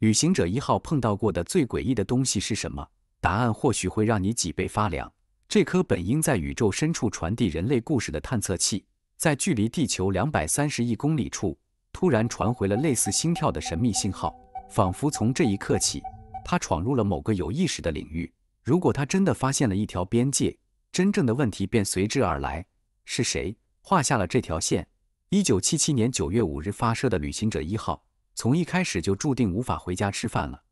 旅行者一号碰到过的最诡异的东西是什么？答案或许会让你脊背发凉。这颗本应在宇宙深处传递人类故事的探测器，在距离地球两百三十亿公里处，突然传回了类似心跳的神秘信号，仿佛从这一刻起，它闯入了某个有意识的领域。如果它真的发现了一条边界，真正的问题便随之而来：是谁画下了这条线？一九七七年九月五日发射的旅行者一号。从一开始就注定无法回家吃饭了。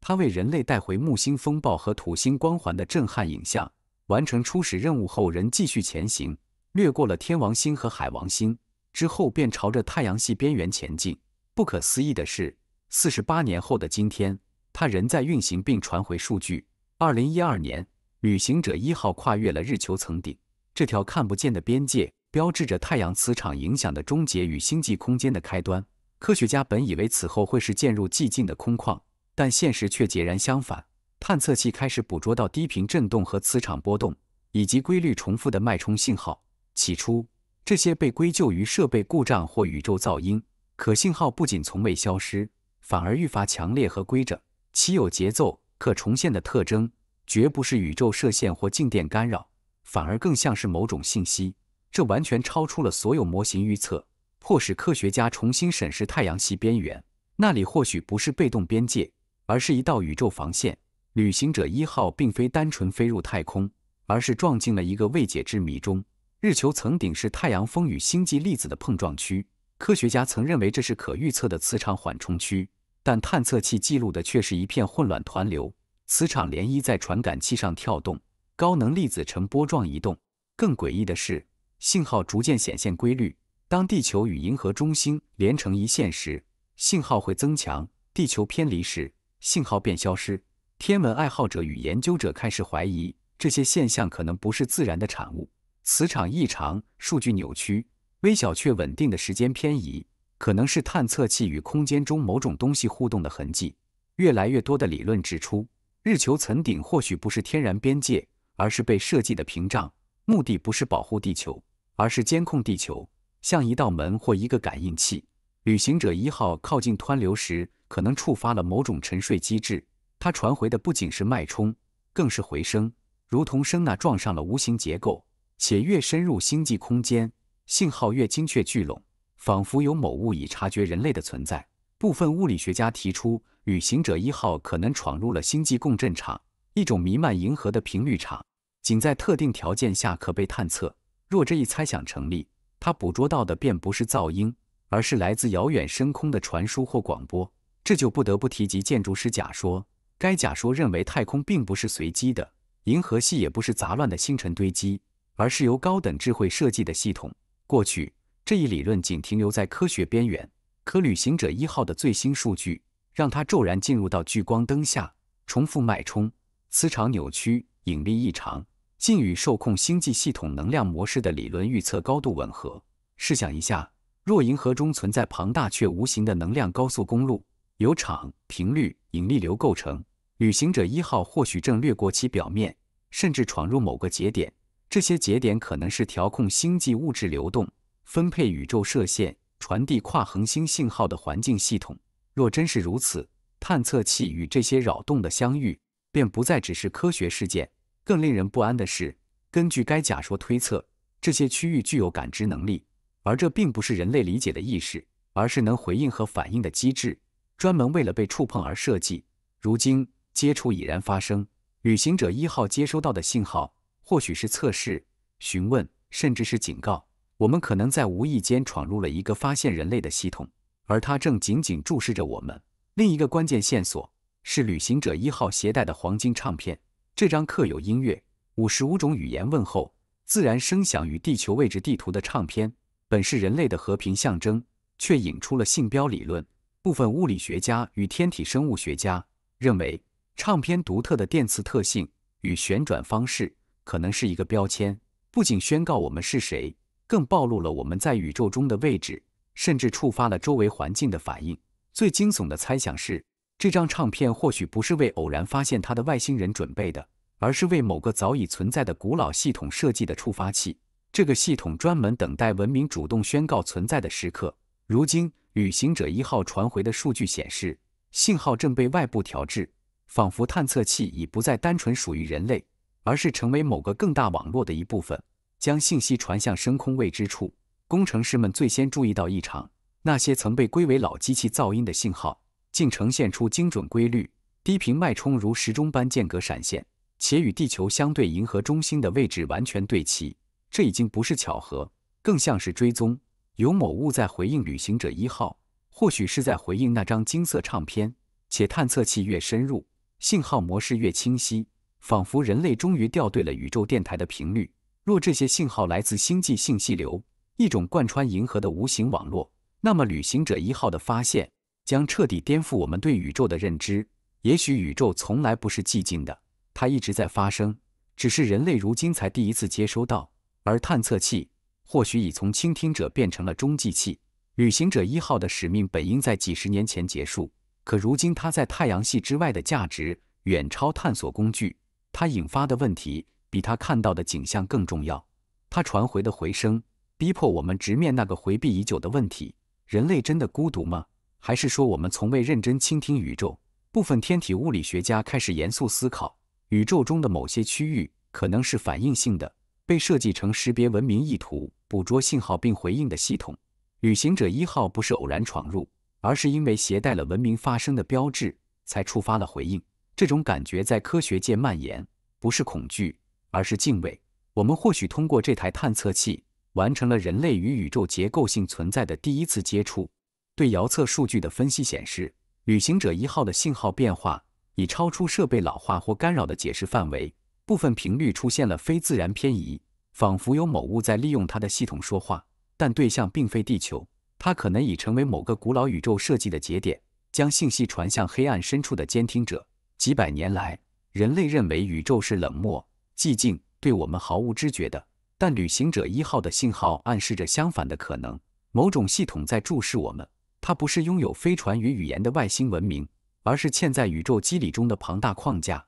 他为人类带回木星风暴和土星光环的震撼影像。完成初始任务后，仍继续前行，掠过了天王星和海王星之后，便朝着太阳系边缘前进。不可思议的是，四十八年后的今天，它仍在运行并传回数据。二零一二年，旅行者一号跨越了日球层顶，这条看不见的边界，标志着太阳磁场影响的终结与星际空间的开端。科学家本以为此后会是渐入寂静的空旷，但现实却截然相反。探测器开始捕捉到低频振动和磁场波动，以及规律重复的脉冲信号。起初，这些被归咎于设备故障或宇宙噪音。可信号不仅从未消失，反而愈发强烈和规整，其有节奏、可重现的特征，绝不是宇宙射线或静电干扰，反而更像是某种信息。这完全超出了所有模型预测。迫使科学家重新审视太阳系边缘，那里或许不是被动边界，而是一道宇宙防线。旅行者一号并非单纯飞入太空，而是撞进了一个未解之谜中。日球层顶是太阳风与星际粒子的碰撞区，科学家曾认为这是可预测的磁场缓冲区，但探测器记录的却是一片混乱团流，磁场涟漪在传感器上跳动，高能粒子呈波状移动。更诡异的是，信号逐渐显现规律。当地球与银河中心连成一线时，信号会增强；地球偏离时，信号便消失。天文爱好者与研究者开始怀疑，这些现象可能不是自然的产物。磁场异常、数据扭曲、微小却稳定的时间偏移，可能是探测器与空间中某种东西互动的痕迹。越来越多的理论指出，日球层顶或许不是天然边界，而是被设计的屏障，目的不是保护地球，而是监控地球。像一道门或一个感应器，旅行者一号靠近湍流时，可能触发了某种沉睡机制。它传回的不仅是脉冲，更是回声，如同声呐撞上了无形结构。且越深入星际空间，信号越精确聚拢，仿佛有某物已察觉人类的存在。部分物理学家提出，旅行者一号可能闯入了星际共振场，一种弥漫银河的频率场，仅在特定条件下可被探测。若这一猜想成立，他捕捉到的便不是噪音，而是来自遥远深空的传输或广播。这就不得不提及建筑师假说。该假说认为，太空并不是随机的，银河系也不是杂乱的星辰堆积，而是由高等智慧设计的系统。过去，这一理论仅停留在科学边缘。可旅行者一号的最新数据，让它骤然进入到聚光灯下、重复脉冲、磁场扭曲、引力异常。竟与受控星际系统能量模式的理论预测高度吻合。试想一下，若银河中存在庞大却无形的能量高速公路，由场、频率、引力流构成，旅行者一号或许正掠过其表面，甚至闯入某个节点。这些节点可能是调控星际物质流动、分配宇宙射线、传递跨恒星信号的环境系统。若真是如此，探测器与这些扰动的相遇，便不再只是科学事件。更令人不安的是，根据该假说推测，这些区域具有感知能力，而这并不是人类理解的意识，而是能回应和反应的机制，专门为了被触碰而设计。如今接触已然发生，旅行者一号接收到的信号，或许是测试、询问，甚至是警告。我们可能在无意间闯入了一个发现人类的系统，而它正紧紧注视着我们。另一个关键线索是旅行者一号携带的黄金唱片。这张刻有音乐、五十五种语言问候、自然声响与地球位置地图的唱片，本是人类的和平象征，却引出了信标理论。部分物理学家与天体生物学家认为，唱片独特的电磁特性与旋转方式可能是一个标签，不仅宣告我们是谁，更暴露了我们在宇宙中的位置，甚至触发了周围环境的反应。最惊悚的猜想是。这张唱片或许不是为偶然发现它的外星人准备的，而是为某个早已存在的古老系统设计的触发器。这个系统专门等待文明主动宣告存在的时刻。如今，旅行者一号传回的数据显示，信号正被外部调制，仿佛探测器已不再单纯属于人类，而是成为某个更大网络的一部分，将信息传向深空未知处。工程师们最先注意到异常，那些曾被归为老机器噪音的信号，竟呈现出精准规律，低频脉冲如时钟般间隔闪现，且与地球相对银河中心的位置完全对齐。这已经不是巧合，更像是追踪。有某物在回应旅行者一号。或许是在回应那张金色唱片，且探测器越深入，信号模式越清晰，仿佛人类终于调对了宇宙电台的频率。若这些信号来自星际信息流，一种贯穿银河的无形网络，那么旅行者一号的发现将彻底颠覆我们对宇宙的认知。也许宇宙从来不是寂静的，它一直在发生，只是人类如今才第一次接收到。而探测器或许已从倾听者变成了中继器。旅行者一号的使命本应在几十年前结束，可如今它在太阳系之外的价值远超探索工具。它引发的问题比它看到的景象更重要。它传回的回声逼迫我们直面那个回避已久的问题：人类真的孤独吗？还是说我们从未认真倾听宇宙？部分天体物理学家开始严肃思考：宇宙中的某些区域可能是反应性的，被设计成识别文明意图、捕捉信号并回应的系统。旅行者一号不是偶然闯入，而是因为携带了文明发生的标志，才触发了回应。这种感觉在科学界蔓延，不是恐惧，而是敬畏。我们或许通过这台探测器，完成了人类与宇宙结构性存在的第一次接触。对遥测数据的分析显示，旅行者一号的信号变化已超出设备老化或干扰的解释范围，部分频率出现了非自然偏移，仿佛有某物在利用它的系统说话。但对象并非地球，它可能已成为某个古老宇宙设计的节点，将信息传向黑暗深处的监听者。几百年来，人类认为宇宙是冷漠、寂静，对我们毫无知觉的。但旅行者一号的信号暗示着相反的可能：某种系统在注视我们。它不是拥有飞船与语言的外星文明，而是嵌在宇宙机理中的庞大框架，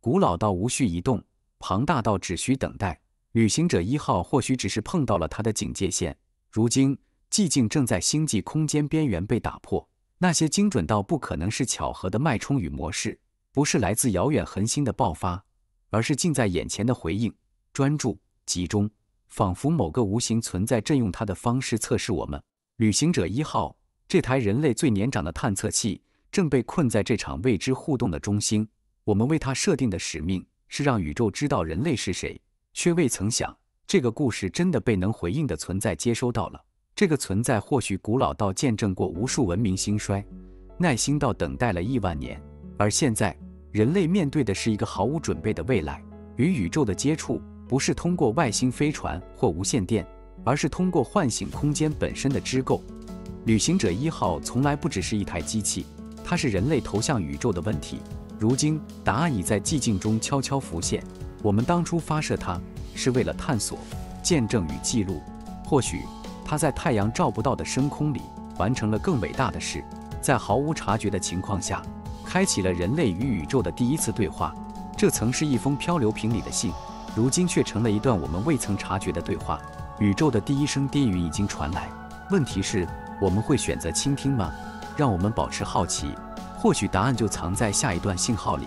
古老到无需移动，庞大到只需等待。旅行者一号或许只是碰到了它的警戒线。如今，寂静正在星际空间边缘被打破。那些精准到不可能是巧合的脉冲与模式，不是来自遥远恒星的爆发，而是近在眼前的回应。专注、集中，仿佛某个无形存在正用它的方式测试我们。旅行者一号这台人类最年长的探测器，正被困在这场未知互动的中心。我们为它设定的使命是让宇宙知道人类是谁，却未曾想。这个故事真的被能回应的存在接收到了。这个存在或许古老到见证过无数文明兴衰，耐心到等待了亿万年。而现在，人类面对的是一个毫无准备的未来。与宇宙的接触不是通过外星飞船或无线电，而是通过唤醒空间本身的织构。旅行者一号从来不只是一台机器，它是人类投向宇宙的问题。如今，答案已在寂静中悄悄浮现。我们当初发射它。是为了探索、见证与记录。或许它在太阳照不到的深空里完成了更伟大的事，在毫无察觉的情况下，开启了人类与宇宙的第一次对话。这曾是一封漂流瓶里的信，如今却成了一段我们未曾察觉的对话。宇宙的第一声低语已经传来。问题是，我们会选择倾听吗？让我们保持好奇，或许答案就藏在下一段信号里。